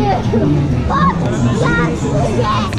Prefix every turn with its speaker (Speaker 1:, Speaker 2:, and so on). Speaker 1: you. What? That's